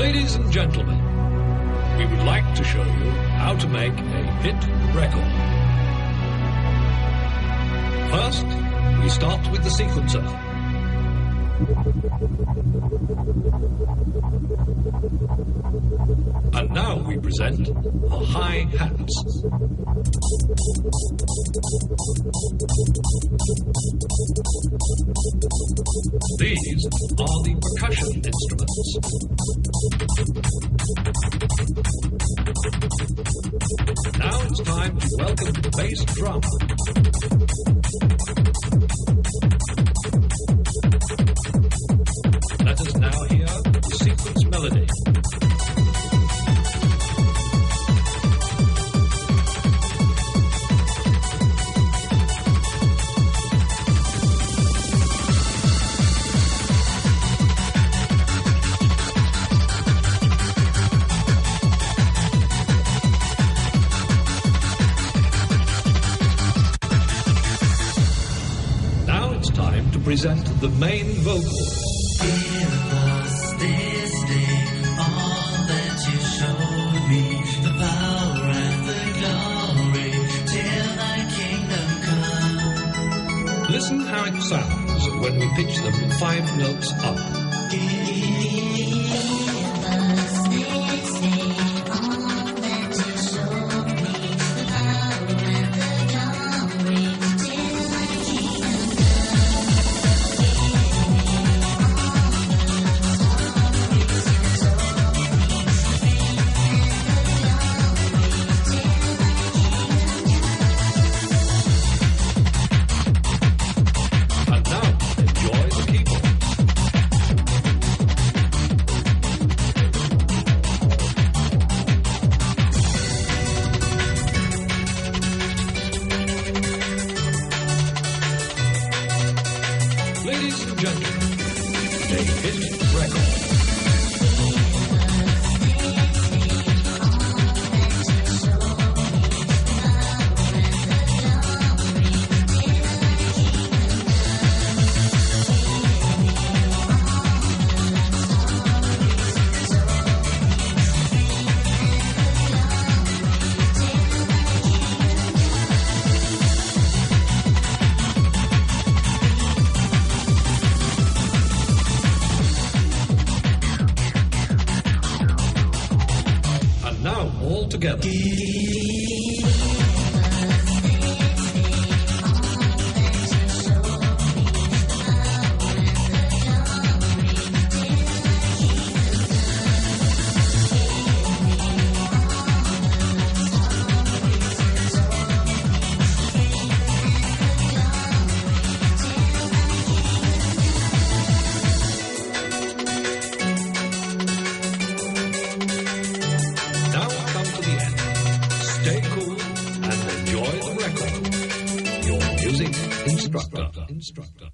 Ladies and gentlemen, we would like to show you how to make a hit record. First, we start with the sequencer. And now we present the hi-hats. These are the percussion instruments. Time to welcome the bass drum. Till thy kingdom come. Listen how it sounds when we pitch them five notes up. Now, all together. Music instructor. Instructor.